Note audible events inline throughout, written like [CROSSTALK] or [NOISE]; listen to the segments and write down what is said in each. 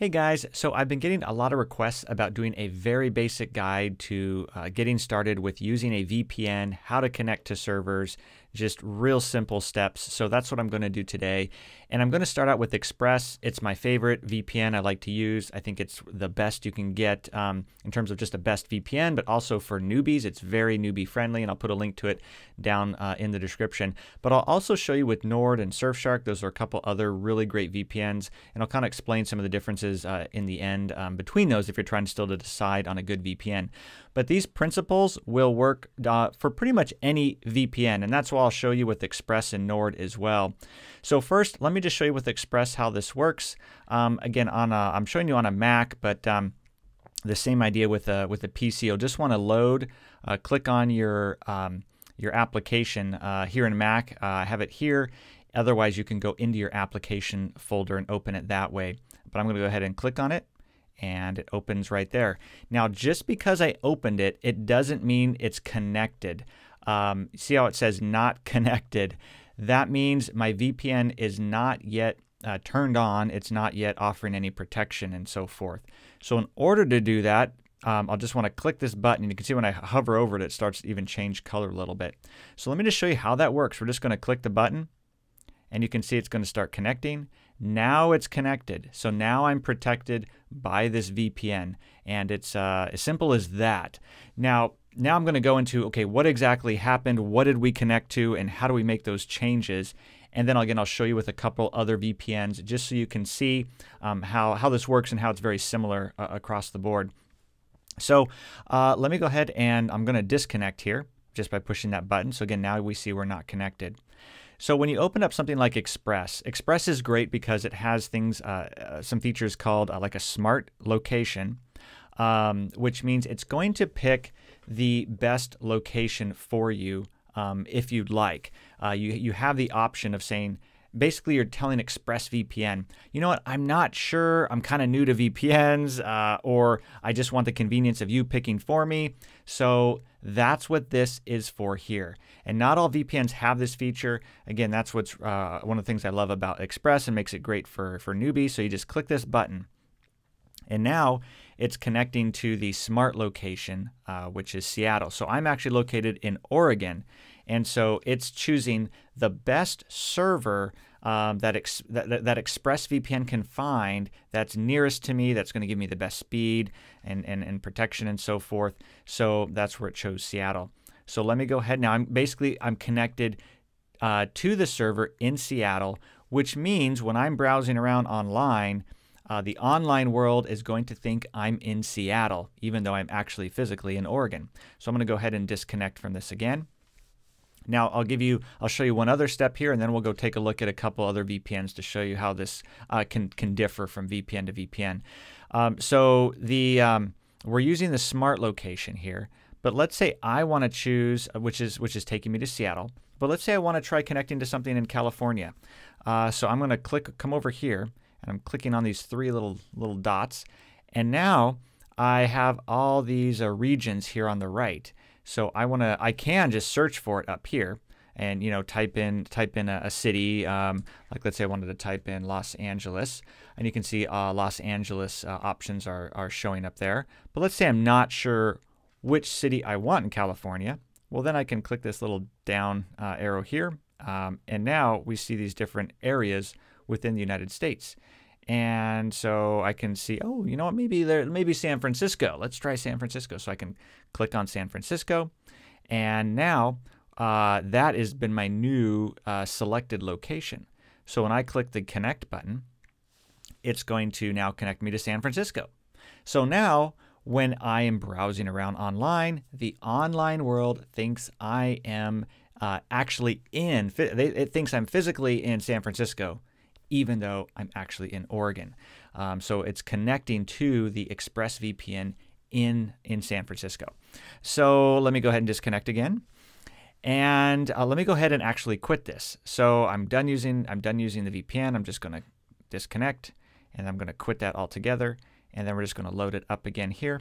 Hey guys, so I've been getting a lot of requests about doing a very basic guide to uh, getting started with using a VPN, how to connect to servers, just real simple steps. So that's what I'm going to do today. And I'm going to start out with Express. It's my favorite VPN I like to use. I think it's the best you can get um, in terms of just the best VPN, but also for newbies. It's very newbie friendly, and I'll put a link to it down uh, in the description. But I'll also show you with Nord and Surfshark. Those are a couple other really great VPNs, and I'll kind of explain some of the differences uh, in the end um, between those if you're trying still to decide on a good VPN. But these principles will work uh, for pretty much any VPN, and that's why I'll show you with Express and Nord as well. So first, let me just show you with Express how this works. Um, again, on a, I'm showing you on a Mac, but um, the same idea with a with a PC. You'll just want to load, uh, click on your um, your application uh, here in Mac. Uh, I have it here. Otherwise, you can go into your application folder and open it that way. But I'm going to go ahead and click on it and it opens right there. Now, just because I opened it, it doesn't mean it's connected. Um, see how it says not [LAUGHS] connected? That means my VPN is not yet uh, turned on. It's not yet offering any protection and so forth. So in order to do that, um, I'll just want to click this button. You can see when I hover over it, it starts to even change color a little bit. So let me just show you how that works. We're just going to click the button and you can see it's going to start connecting. Now it's connected. So now I'm protected by this VPN. And it's uh, as simple as that. Now, now I'm going to go into, okay, what exactly happened? What did we connect to? And how do we make those changes? And then again, I'll show you with a couple other VPNs just so you can see um, how, how this works and how it's very similar uh, across the board. So uh, let me go ahead and I'm going to disconnect here just by pushing that button. So again, now we see we're not connected. So when you open up something like Express, Express is great because it has things, uh, uh, some features called uh, like a smart location, um, which means it's going to pick the best location for you um, if you'd like. Uh, you, you have the option of saying, basically you're telling ExpressVPN, you know what, I'm not sure, I'm kind of new to VPNs, uh, or I just want the convenience of you picking for me. So that's what this is for here. And not all VPNs have this feature. Again, that's what's uh, one of the things I love about Express and makes it great for, for newbies. So you just click this button. And now it's connecting to the smart location, uh, which is Seattle. So I'm actually located in Oregon. And so it's choosing the best server um, that, ex- that, that ExpressVPN can find that's nearest to me, that's going to give me the best speed and, and, and protection and so forth. So that's where it chose Seattle. So let me go ahead now. I'm basically I'm connected uh, to the server in Seattle, which means when I'm browsing around online, uh, the online world is going to think I'm in Seattle, even though I'm actually physically in Oregon. So I'm going to go ahead and disconnect from this again. Now I'll give you, I'll show you one other step here, and then we'll go take a look at a couple other VPNs to show you how this uh, can can differ from VPN to VPN. Um, so the um, we're using the smart location here, but let's say I want to choose, uh, which is which is taking me to Seattle. But let's say I want to try connecting to something in California. Uh, so I'm going to click, come over here, and I'm clicking on these three little little dots, and now I have all these uh, regions here on the right. So I want to, I can just search for it up here and you know type in type in a, a city um, like let's say I wanted to type in Los Angeles. And you can see uh, Los Angeles uh, options are, are showing up there. But let's say I'm not sure which city I want in California. Well then I can click this little down uh, arrow here. Um, and now we see these different areas within the United States and so I can see, oh, you know what, maybe there, maybe San Francisco. Let's try San Francisco. So I can click on San Francisco. And now uh, that has been my new uh, selected location. So when I click the connect button, it's going to now connect me to San Francisco. So now when I am browsing around online, the online world thinks I am uh, actually in, it thinks I'm physically in San Francisco even though I'm actually in Oregon. Um, so it's connecting to the ExpressVPN in, in San Francisco. So let me go ahead and disconnect again. And uh, let me go ahead and actually quit this. So I'm done using I'm done using the VPN. I'm just going to disconnect and I'm going to quit that altogether. And then we're just going to load it up again here.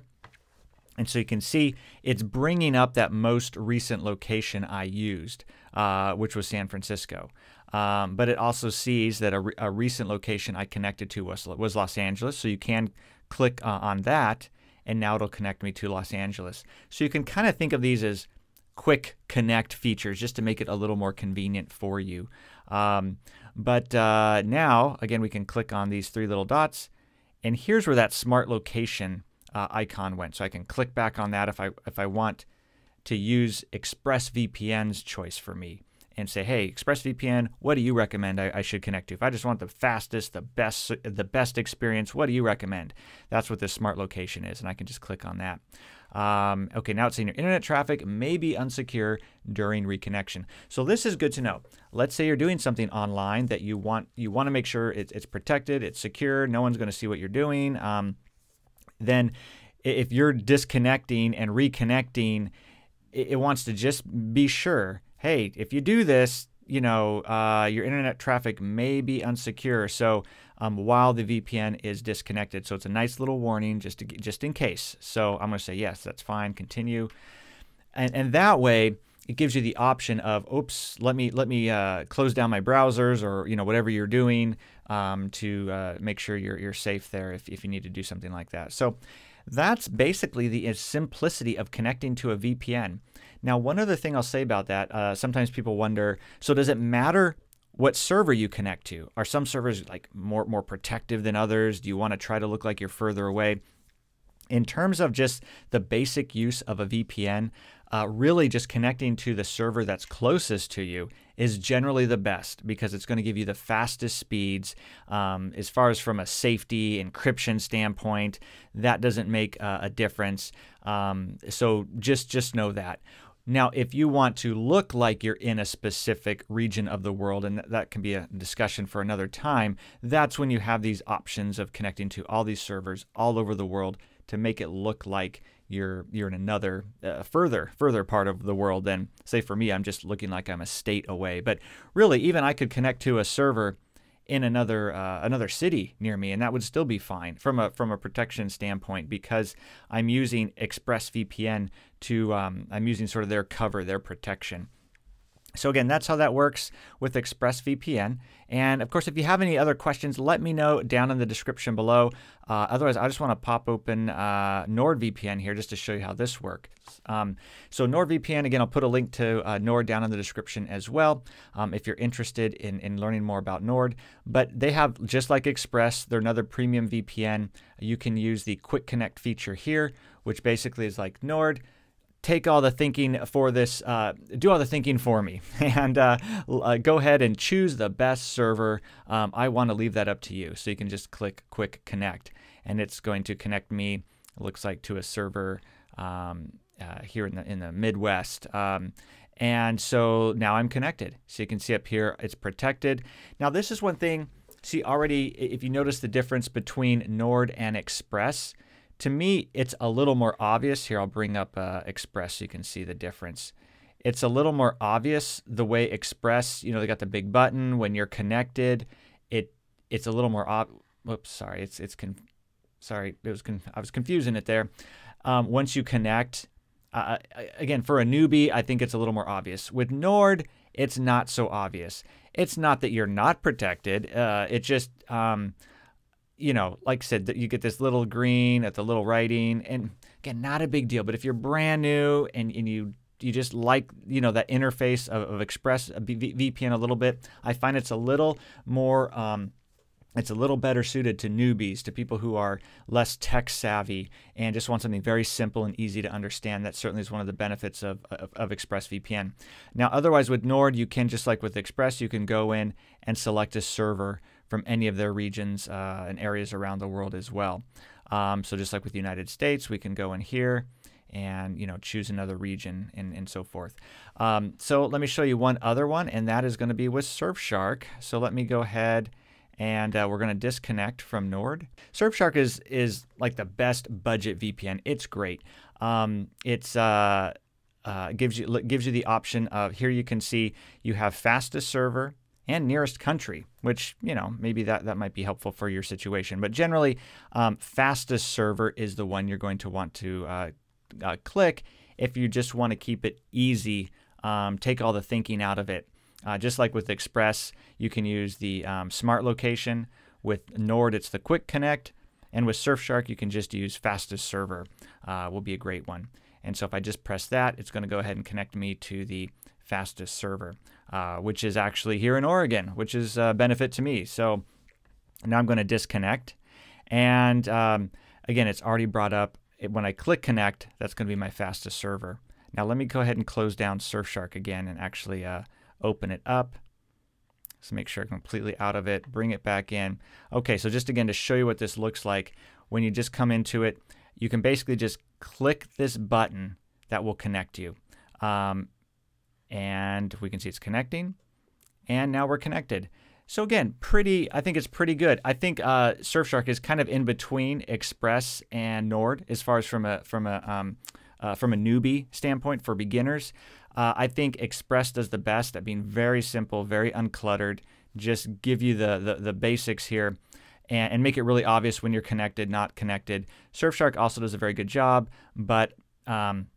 And so you can see it's bringing up that most recent location I used, uh, which was San Francisco. Um, but it also sees that a, re a, recent location I connected to was, was Los Angeles. So you can click uh, on that, and now it'll connect me to Los Angeles. So you can kind of think of these as quick connect features just to make it a little more convenient for you. Um, but uh, now, again, we can click on these three little dots, and here's where that smart location uh, icon went. So I can click back on that if I if I want to use ExpressVPN's choice for me and say, hey, ExpressVPN, what do you recommend I, I, should connect to? If I just want the fastest, the best, the best experience, what do you recommend? That's what this smart location is, and I can just click on that. Um, okay, now it's saying your internet traffic may be unsecure during reconnection. So this is good to know. Let's say you're doing something online that you want you want to make sure it's, it's protected, it's secure, no one's going to see what you're doing. Um, then if you're disconnecting and reconnecting, it, it wants to just be sure hey, if you do this, you know, uh, your internet traffic may be unsecure. So um, while the VPN is disconnected, so it's a nice little warning just to, just in case. So I'm going to say yes, that's fine. Continue, and and that way it gives you the option of oops, let me let me uh, close down my browsers or you know whatever you're doing um, to uh, make sure you're you're safe there if if you need to do something like that. So that's basically the simplicity of connecting to a VPN. Now, one other thing I'll say about that, uh, sometimes people wonder, so does it matter what server you connect to? Are some servers like more more protective than others? Do you want to try to look like you're further away? In terms of just the basic use of a VPN, uh, really just connecting to the server that's closest to you is generally the best because it's going to give you the fastest speeds. Um, as far as from a safety encryption standpoint, that doesn't make uh, a difference. Um, so just just know that. Now, if you want to look like you're in a specific region of the world, and that can be a discussion for another time, that's when you have these options of connecting to all these servers all over the world to make it look like you're you're in another uh, further further part of the world than say for me I'm just looking like I'm a state away. But really, even I could connect to a server in another uh, another city near me, and that would still be fine from a from a protection standpoint because I'm using ExpressVPN to um, I'm using sort of their cover, their protection. So again, that's how that works with ExpressVPN. And of course, if you have any other questions, let me know down in the description below. Uh, otherwise, I just want to pop open uh, NordVPN here just to show you how this works. Um, so NordVPN, again, I'll put a link to uh, Nord down in the description as well um, if you're interested in, in learning more about Nord. But they have, just like Express, they're another premium VPN. You can use the Quick Connect feature here, which basically is like Nord take all the thinking for this, uh, do all the thinking for me, [LAUGHS] and uh, uh, go ahead and choose the best server. Um, I want to leave that up to you. So you can just click Quick Connect, and it's going to connect me. It looks like to a server um, uh, here in the in the Midwest. Um, and so now I'm connected. So you can see up here, it's protected. Now this is one thing. See already, if you notice the difference between Nord and Express, to me, it's a little more obvious. Here, I'll bring up uh, Express so you can see the difference. It's a little more obvious the way Express, you know, they got the big button when you're connected. It it's a little more ob. Whoops, sorry, it's it's con. Sorry, it was con- I was confusing it there. Um, once you connect, uh, again for a newbie, I think it's a little more obvious. With Nord, it's not so obvious. It's not that you're not protected. Uh, it just um, you know, like I said, you get this little green at the little writing, and again, not a big deal. But if you're brand new and, and you you just like you know that interface of, of Express uh, VPN a little bit, I find it's a little more. Um, it's a little better suited to newbies, to people who are less tech savvy and just want something very simple and easy to understand. That certainly is one of the benefits of, of, of ExpressVPN. Now, otherwise, with Nord, you can, just like with Express, you can go in and select a server from any of their regions uh, and areas around the world as well. Um, so just like with the United States, we can go in here and you know choose another region and, and so forth. Um, so let me show you one other one, and that is going to be with Surfshark. So let me go ahead and uh, we're going to disconnect from Nord. Surfshark is is like the best budget VPN. It's great. Um, it's uh, uh, gives you gives you the option of here you can see you have fastest server, and nearest country, which, you know, maybe that, that might be helpful for your situation. But generally, um, fastest server is the one you're going to want to uh, uh, click if you just want to keep it easy, um, take all the thinking out of it. Uh, just like with Express, you can use the um, smart location. With Nord, it's the quick connect. And with Surfshark, you can just use fastest server, uh, will be a great one. And so if I just press that, it's going to go ahead and connect me to the fastest server, uh, which is actually here in Oregon, which is a benefit to me. So now I'm going to disconnect. And um, again, it's already brought up. When I click connect, that's going to be my fastest server. Now let me go ahead and close down Surfshark again and actually uh, open it up. So make sure I'm completely out of it, bring it back in. Okay, so just again to show you what this looks like, when you just come into it, you can basically just click this button that will connect you. Um, and we can see it's connecting. And now we're connected. So again, pretty. I think it's pretty good. I think uh, Surfshark is kind of in between Express and Nord as far as from a from a um, uh, from a newbie standpoint for beginners. Uh, I think Express does the best at being very simple, very uncluttered. Just give you the the, the basics here. And, and, make it really obvious when you're connected, not connected. Surfshark also does a very good job, but um,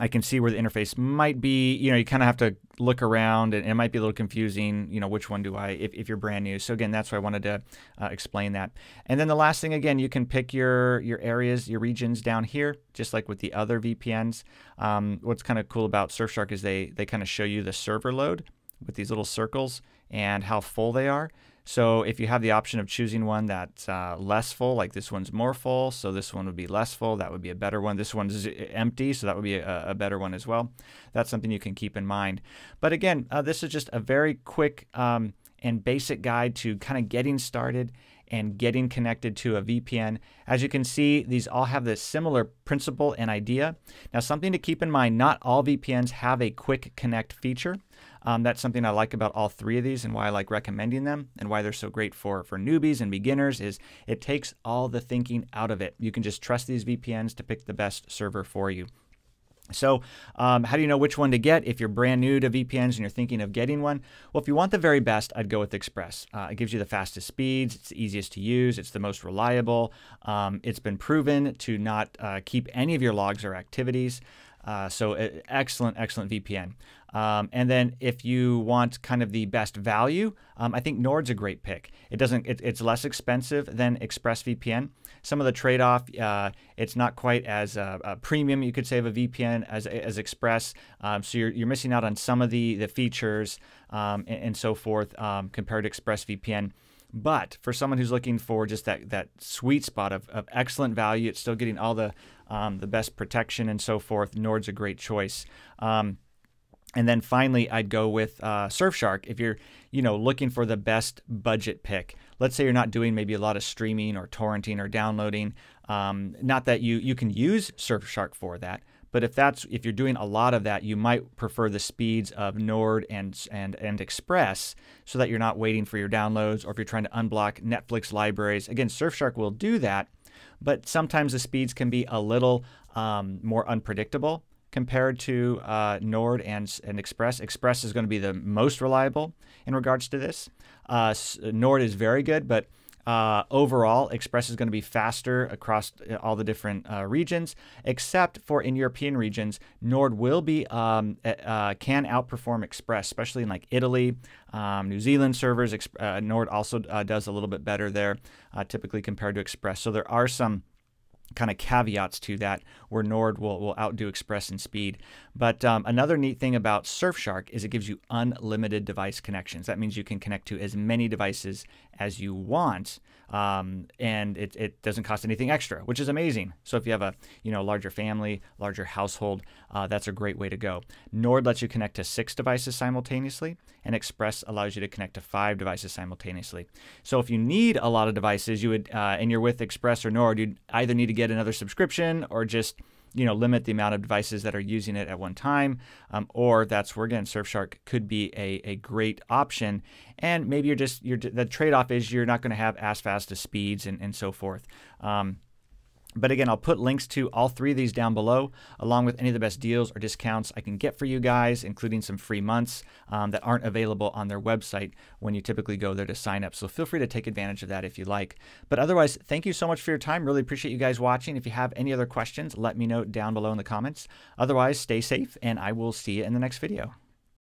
I can see where the interface might be. You know, you kind of have to look around, and it might be a little confusing. You know, which one do I if, if you're brand new? So again, that's why I wanted to uh, explain that. And then the last thing, again, you can pick your your areas, your regions down here, just like with the other VPNs. Um, what's kind of cool about Surfshark is they they kind of show you the server load with these little circles and how full they are. So if you have the option of choosing one that's uh, less full, like this one's more full, so this one would be less full, that would be a better one. This one's empty, so that would be a, a better one as well. That's something you can keep in mind. But again, uh, this is just a very quick um, and basic guide to kind of getting started and getting connected to a VPN. As you can see, these all have this similar principle and idea. Now, something to keep in mind, not all VPNs have a quick connect feature. Um, that's something I like about all three of these and why I like recommending them and why they're so great for, for newbies and beginners is it takes all the thinking out of it. You can just trust these VPNs to pick the best server for you. So, um, how do you know which one to get if you're brand new to VPNs and you're thinking of getting one? Well, if you want the very best, I'd go with Express. Uh, it gives you the fastest speeds, it's the easiest to use, it's the most reliable. Um, it's been proven to not uh, keep any of your logs or activities. Uh, so, excellent, excellent VPN. Um, and then if you want kind of the best value, um, I think Nord's a great pick. It doesn't. It, it's less expensive than ExpressVPN. Some of the trade-off, uh, it's not quite as uh, premium, you could say, of a VPN as as Express. Um, so you're, you're missing out on some of the the features um, and, and, so forth um, compared to ExpressVPN. But for someone who's looking for just that that sweet spot of, of excellent value, it's still getting all the um, the best protection and so forth. Nord's a great choice. Um, and then finally, I'd go with uh, Surfshark if you're, you know, looking for the best budget pick. Let's say you're not doing maybe a lot of streaming or torrenting or downloading. Um, not that you you can use Surfshark for that, but if that's if you're doing a lot of that, you might prefer the speeds of Nord and and and Express, so that you're not waiting for your downloads, or if you're trying to unblock Netflix libraries. Again, Surfshark will do that, but sometimes the speeds can be a little um, more unpredictable compared to uh, Nord and, and Express. Express is going to be the most reliable in regards to this. Uh, Nord is very good, but uh, overall, Express is going to be faster across uh, all the different uh, regions, except for in European regions, Nord will be um, uh, can outperform Express, especially in like Italy, um, New Zealand servers. Uh, Nord also uh, does a little bit better there, typically compared to Express. So there are some kind of caveats to that where Nord will, will outdo Express in speed. But um, another neat thing about Surfshark is it gives you unlimited device connections. That means you can connect to as many devices as you want, um, and it, it doesn't cost anything extra, which is amazing. So if you have a you know larger family, larger household, uh, that's a great way to go. Nord lets you connect to six devices simultaneously, and Express allows you to connect to five devices simultaneously. So if you need a lot of devices, you would uh, and you're with Express or Nord, you'd either need to get another subscription or just you know limit the amount of devices that are using it at one time um, or that's where again surfshark could be a, a great option. And maybe you're just you're the trade-off is you're not going to have as fast as speeds and, and so forth. Um, But again, I'll put links to all three of these down below, along with any of the best deals or discounts I can get for you guys, including some free months um, that aren't available on their website when you typically go there to sign up. So feel free to take advantage of that if you like. But otherwise, thank you so much for your time. Really appreciate you guys watching. If you have any other questions, let me know down below in the comments. Otherwise, stay safe, and I will see you in the next video.